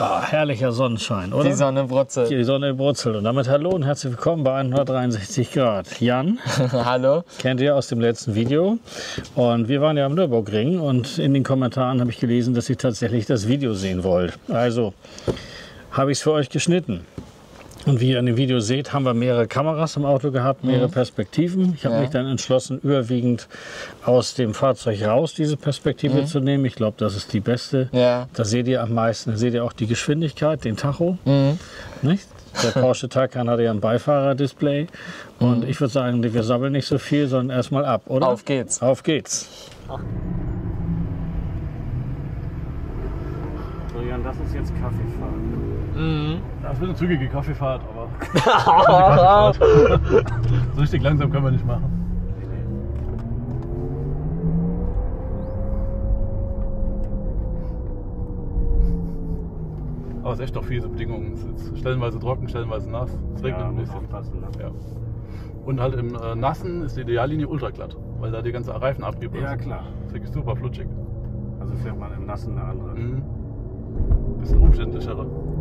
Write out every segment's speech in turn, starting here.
Ah, herrlicher Sonnenschein, oder? Die Sonne brutzelt. Die Sonne brutzelt. Und damit hallo und herzlich willkommen bei 163 Grad. Jan, Hallo. kennt ihr aus dem letzten Video. Und wir waren ja am Nürburgring und in den Kommentaren habe ich gelesen, dass ihr tatsächlich das Video sehen wollt. Also habe ich es für euch geschnitten. Und wie ihr in dem Video seht, haben wir mehrere Kameras im Auto gehabt, mehrere Perspektiven. Ich habe Ja. mich dann entschlossen, überwiegend aus dem Fahrzeug raus diese Perspektive zu nehmen. Ich glaube, das ist die beste. Ja. Da seht ihr am meisten, da seht ihr auch die Geschwindigkeit, den Tacho. Mhm. Nicht? Der Porsche Taycan hatte ja ein Beifahrerdisplay. Und ich würde sagen, wir sabbeln nicht so viel, sondern erstmal ab, oder? Auf geht's. Auf geht's. So, Jan, das ist jetzt Kaffeefahrt. Das wird eine zügige Kaffeefahrt, aber so richtig langsam können wir nicht machen. Aber es ist echt doch fiese Bedingungen. Es ist stellenweise trocken, stellenweise nass. Es regnet ein bisschen. aufpassen. Ne? Ja. Und halt im äh, Nassen ist die Ideallinie ultraglatt, weil da die ganze Reifen ist. Ja, klar. Das ist wirklich super flutschig. Also fährt man im Nassen eine andere. Mhm. Bisschen umständlichere.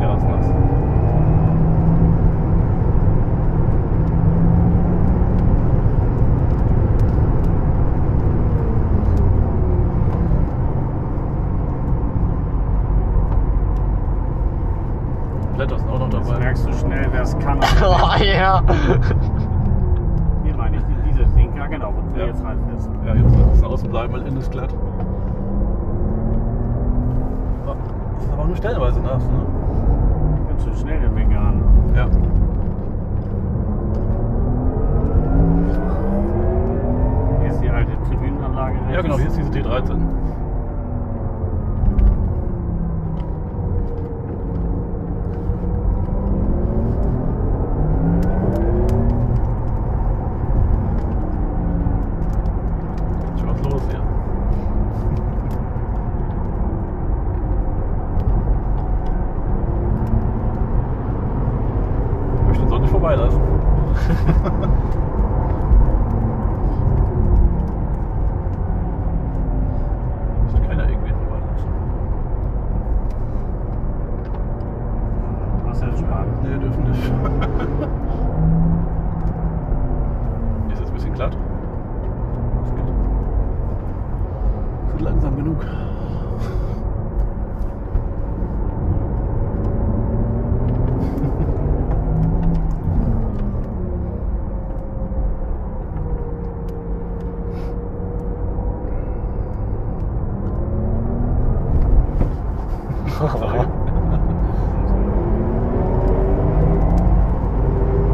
Ja, ist nass. Blätter sind auch noch Jetzt dabei. merkst du schnell, wer es kann. Oh ja. Hier meine ich, diese Ding, ja genau, wo du Ja. jetzt reinfährst. Ja, jetzt ein bisschen außen bleiben, weil innen ist glatt. Ah, Das ist aber nur stellenweise nass, ne? Ganz schön schnell den Weg an. Ja. Hier ist die alte Tribünenanlage. Ja, rechts. genau, hier ist diese T13. Ist schon was los hier. Ich möchte den Sonne nicht vorbeilassen. Möchte keiner irgendwie vorbeilassen. Was jetzt spannend. Nee, dürfen nicht. Hier ist jetzt ein bisschen glatt. Das geht. Sind langsam genug. Sorry.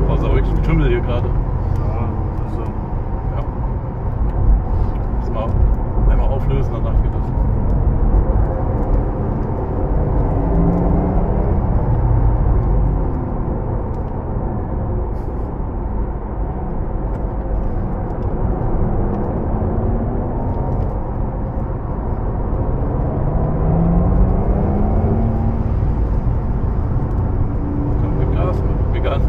Oh, ist aber wirklich ein Tümmel hier gerade. Ja, also, Ja. Muss mal einmal auflösen, danach geht das. Komm, gib Gas, gib Gas.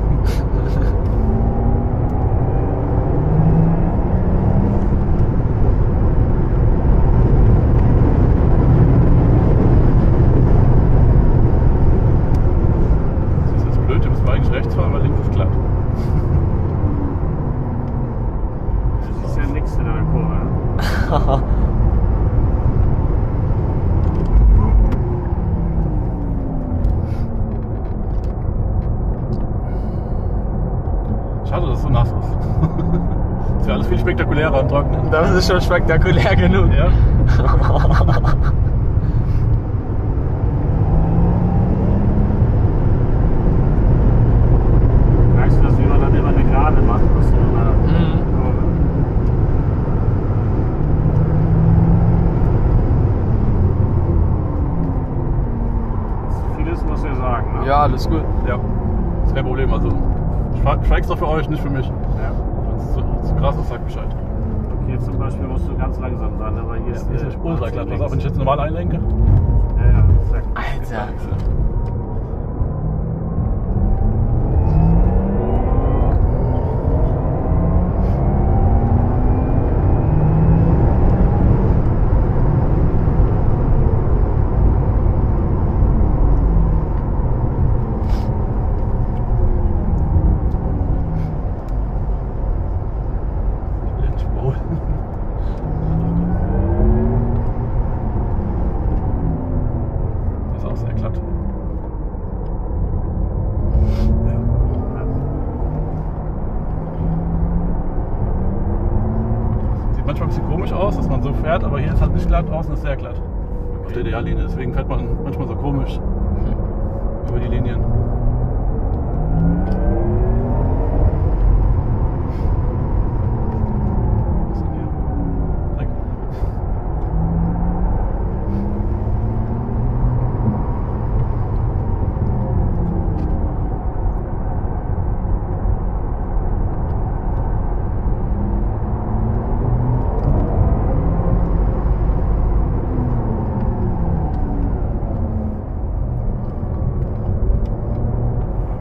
Das musst mal eigentlich rechts fahren, weil links ist glatt. das ist ja nichts in der Kurve. ne? Schade, dass es so nass ist. Das wäre alles viel spektakulärer am Trocknen. Das ist schon spektakulär genug. Ja. Merkst du, dass wie man dann immer eine Gerade macht? Was so eine Mhm. Kurve. Vieles muss er sagen. Ne? Ja, alles gut. Ja. Ist kein Problem. Also, ich fahr- ich fahr extra für euch, nicht für mich. Ja. Wenn es zu, zu krass ist, sagt Bescheid. Hier zum Beispiel musst du ganz langsam sein, aber hier Ja, glatt. Pass auf, wenn ich jetzt normal einlenke. Ja, ja. Alter. Komisch aus, dass man so fährt, aber hier ist halt nicht glatt, außen ist sehr glatt. Auf der Ideallinie. Deswegen fährt man manchmal so komisch über die Linien. Was ist denn hier? Dreck.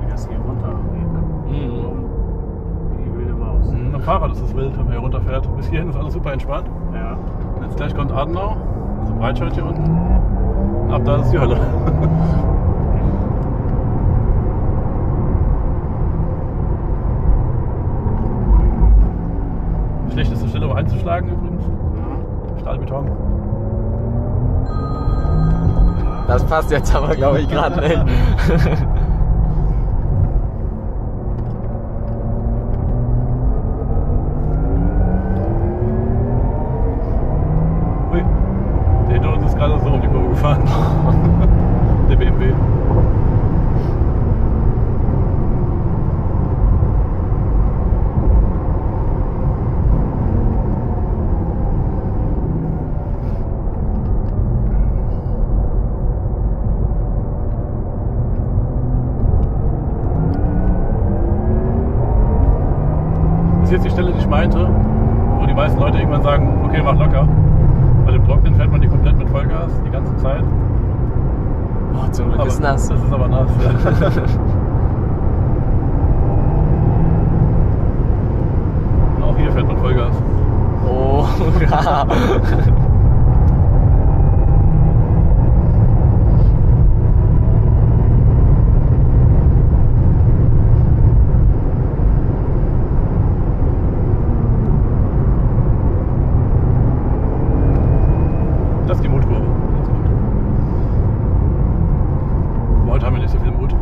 Wie das hier runtergeht. Ne? Mhm. Wie die wilde Maus. Fahrrad ist es wild, wenn man hier runterfährt. Bis hierhin ist alles super entspannt. Ja. Und jetzt gleich kommt Adenau, also Breitscheid hier unten. Und ab da ist die Hölle. Schlechteste Stelle, um einzuschlagen übrigens. Stahlbeton. Das passt jetzt aber, glaube ich, gerade nicht. okay, mach locker. Weil im Trocknen fährt man die komplett mit Vollgas die ganze Zeit. Oh, zum Glück Aber ist nass. Das ist aber nass. Und auch hier fährt man Vollgas. Oh, ja. Das ist die Mutkurve. Jetzt kommt. Aber heute haben wir nicht so viel Mut.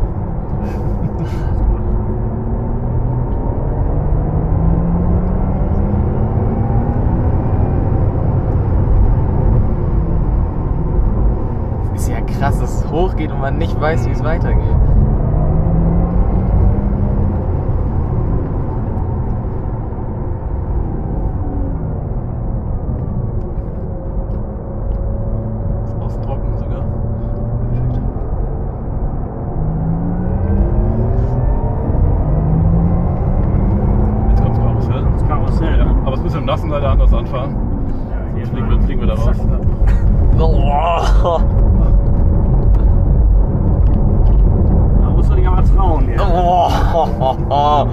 Ist ja krass, dass es hochgeht und man nicht weiß, wie es weitergeht. Nassen leider anders anfahren. Ja, hier Fliegen wir, fliegen wir da raus. Oh. Da musst du dich aber trauen. Ja. Oh.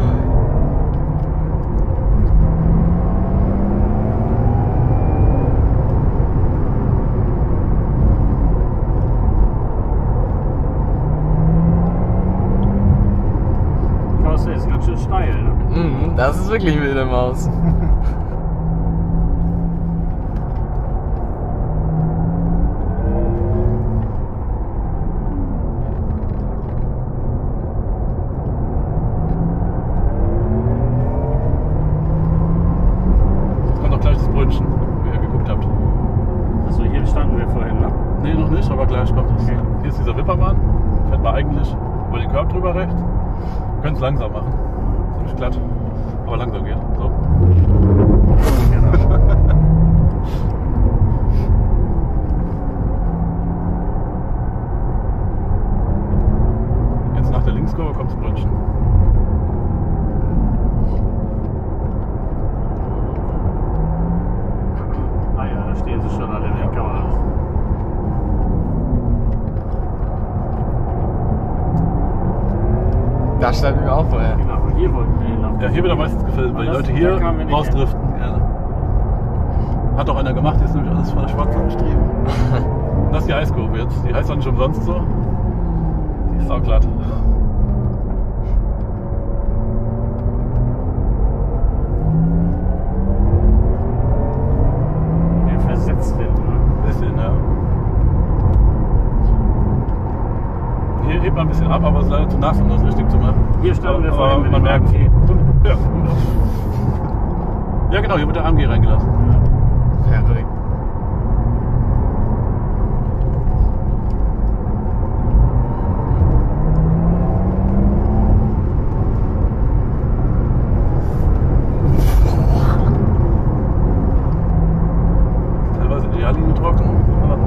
Karussell ist ganz schön steil. Ne? Mhm, Das ist wirklich wilde Maus. Fährt man eigentlich über den Körb drüber rechts. Können es langsam machen. Ziemlich glatt. Aber langsam geht. So. Genau. Jetzt nach der Linkskurve kommt das Brötchen. Ah ja, da stehen sie schon alle in den. Da standen wir auch vorher. Genau, und hier wollten wir hin. auf- Ja, hier wird am meisten gefilmt, weil die Leute hier rausdriften. Ja. Hat auch einer gemacht, hier ist nämlich alles voller Schwarz angestrieben. Und das ist die Eiskurve jetzt. Die heißt auch nicht umsonst so. Die ist auch glatt. Hier hebt man ein bisschen ab, aber es ist leider zu nass, um das richtig zu machen. Hier standen wir vorhin mit man dem merkt. AMG. Ja. ja, genau, hier wird der AMG reingelassen. Ja. Verrückt. Teilweise die Jahrlinie trocken. aber-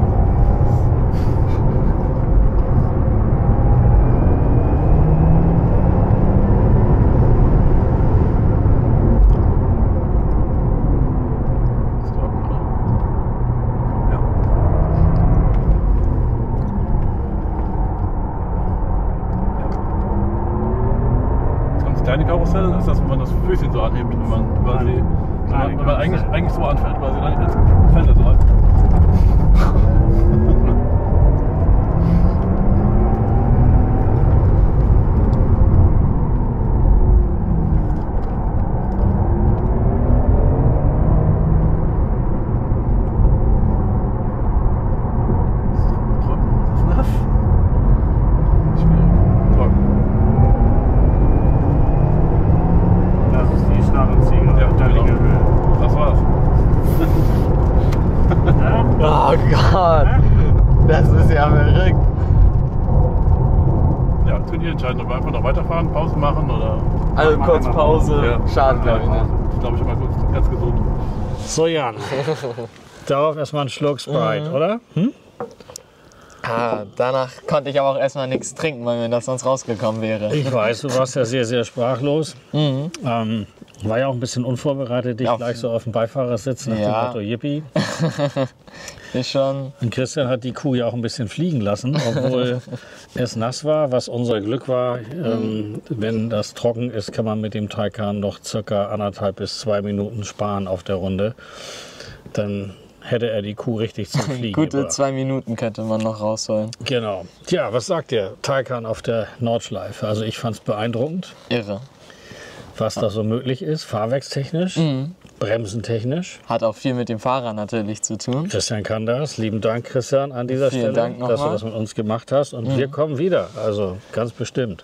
Ist trocken, oder? Ja. Ja. Karussell ist das, wenn man das Füßchen so anhebt, wenn man quasi, wenn man, wenn man eigentlich, eigentlich so anfährt, quasi, dann jetzt fällt er so an. Trocken. Ist das nass? Schwierig. Trocken. Das ist die Schnarrenziege Ja, auf der genau. Höhe. Das war's. Ja? Oh Gott. Das ist ja verrückt. Ihr entscheiden, ob wir einfach noch weiterfahren, Pause machen oder. Also kurz mal Pause. Ja. Schaden, glaube ich, ne? Ist, glaube ich, immer gut, ganz gesund. So, Jan. Darauf erstmal einen Schluck Sprite, oder? Hm? Ah, danach konnte ich aber auch erstmal nichts trinken, weil mir das sonst rausgekommen wäre. Ich weiß, du warst ja sehr, sehr sprachlos. Mhm. Ähm, war ja auch ein bisschen unvorbereitet, dich Ja. gleich so auf dem Beifahrersitz nach Ja. dem Motto Yippie. Ist schon. Und Christian hat die Kuh ja auch ein bisschen fliegen lassen, obwohl es nass war, was unser Glück war. Ähm, wenn das trocken ist, kann man mit dem Taycan noch circa anderthalb bis zwei Minuten sparen auf der Runde. Dann hätte er die Kuh richtig zum Fliegen Gute gebracht. zwei Minuten könnte man noch rausholen. Genau. Tja, was sagt der Taycan auf der Nordschleife? Also ich fand es beeindruckend, Irre. was da so möglich ist, fahrwerkstechnisch, bremsentechnisch. Hat auch viel mit dem Fahrer natürlich zu tun. Christian kann das. Lieben Dank, Christian, an dieser Vielen Stelle, Dank dass du das mit uns gemacht hast. Und wir kommen wieder, also ganz bestimmt.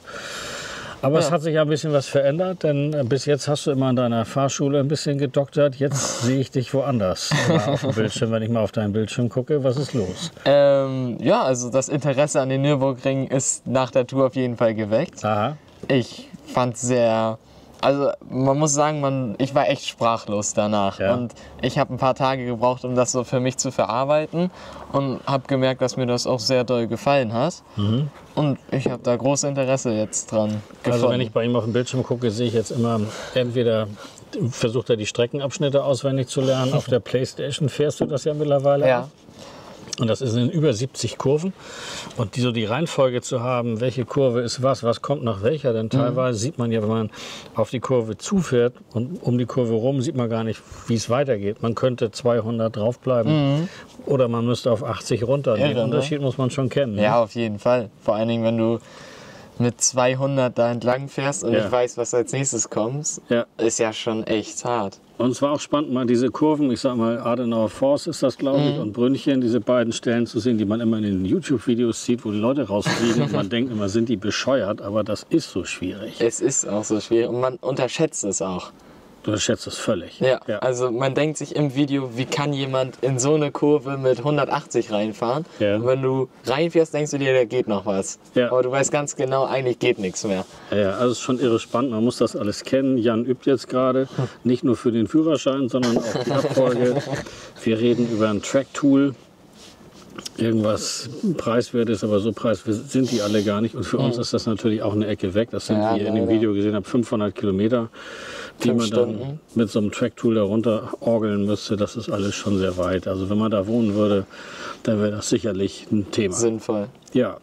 Aber es Ja. hat sich ja ein bisschen was verändert, denn äh, bis jetzt hast du immer in deiner Fahrschule ein bisschen gedoktert. Jetzt sehe ich dich woanders auf dem Bildschirm, wenn ich mal auf deinen Bildschirm gucke. Was ist los? Ähm, ja, also das Interesse an den Nürburgring ist nach der Tour auf jeden Fall geweckt. Aha. Ich fand sehr. Also man muss sagen, man, ich war echt sprachlos danach. Ja. Und ich habe ein paar Tage gebraucht, um das so für mich zu verarbeiten. Und habe gemerkt, dass mir das auch sehr doll gefallen hat. Und ich habe da großes Interesse jetzt dran gefunden. Also wenn ich bei ihm auf dem Bildschirm gucke, sehe ich jetzt immer entweder versucht er die Streckenabschnitte auswendig zu lernen. Auf der Playstation fährst du das ja mittlerweile. ja, Und das ist in über 70 Kurven. Und die, so die Reihenfolge zu haben, welche Kurve ist was, was kommt nach welcher. Denn teilweise sieht man ja, wenn man auf die Kurve zufährt und um die Kurve rum, sieht man gar nicht, wie es weitergeht. Man könnte 200 draufbleiben oder man müsste auf 80 runter. Den Irre, ne? Unterschied muss man schon kennen. ne? ja, auf jeden Fall. Vor allen Dingen, wenn du mit 200 da entlang fährst und Ja. ich weiß, was als nächstes kommt, Ja. ist ja schon echt hart. Und es war auch spannend, mal diese Kurven, ich sag mal, Adenauer Forst ist das, glaube ich, und Brünnchen, diese beiden Stellen zu sehen, die man immer in den YouTube-Videos sieht, wo die Leute rausfliegen. und man denkt immer, sind die bescheuert, aber das ist so schwierig. Es ist auch so schwierig und man unterschätzt es auch. Du schätzt es völlig. Ja, also man denkt sich im Video, wie kann jemand in so eine Kurve mit 180 reinfahren? Ja. Und wenn du reinfährst, denkst du dir, da geht noch was. Ja. Aber du weißt ganz genau, eigentlich geht nichts mehr. Ja, ja, also es ist schon irre spannend. Man muss das alles kennen. Jan übt jetzt gerade, nicht nur für den Führerschein, sondern auch die Abfolge. Wir reden über ein Track-Tool. Irgendwas preiswertes, aber so preiswert sind die alle gar nicht. Und für uns ist das natürlich auch eine Ecke weg. Das sind, Ja, wie ihr in dem. Video gesehen habt, 500 Kilometer, die man dann mit so einem Track-Tool darunter orgeln müsste. Das ist alles schon sehr weit. Also wenn man da wohnen würde, dann wäre das sicherlich ein Thema. Sinnvoll. Ja.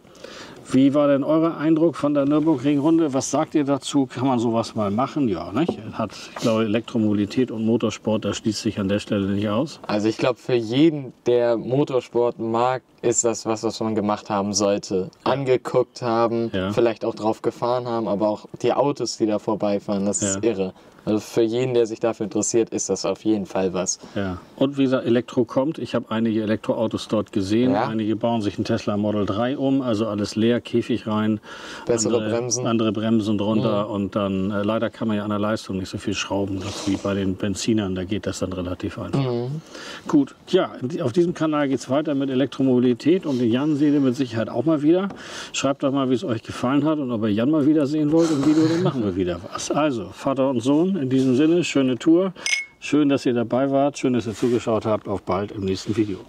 Wie war denn euer Eindruck von der Nürburgring-Runde? Was sagt ihr dazu? Kann man sowas mal machen? Ja, nicht? Hat, ich glaube, Elektromobilität und Motorsport, das schließt sich an der Stelle nicht aus. Also ich glaube, für jeden, der Motorsport mag, ist das was, was man gemacht haben sollte. Angeguckt haben, Ja. vielleicht auch drauf gefahren haben, aber auch die Autos, die da vorbeifahren, das ist Ja. irre. Also für jeden, der sich dafür interessiert, ist das auf jeden Fall was. Ja. Und wie gesagt, Elektro kommt. Ich habe einige Elektroautos dort gesehen. Ja. Einige bauen sich einen Tesla Model 3 um, also alles leer, Käfig rein. Bessere andere, Bremsen. Andere Bremsen drunter. Und dann, äh, leider kann man ja an der Leistung nicht so viel schrauben, wie bei den Benzinern. Da geht das dann relativ einfach. Mhm. Gut, ja, auf diesem Kanal geht es weiter mit Elektromobilität und den Jan seht ihr mit Sicherheit auch mal wieder. Schreibt doch mal, wie es euch gefallen hat und ob ihr Jan mal wieder sehen wollt im Video, dann machen wir wieder was. Also, Vater und Sohn, in diesem Sinne, schöne Tour. Schön, dass ihr dabei wart. Schön, dass ihr zugeschaut habt. Auf bald im nächsten Video.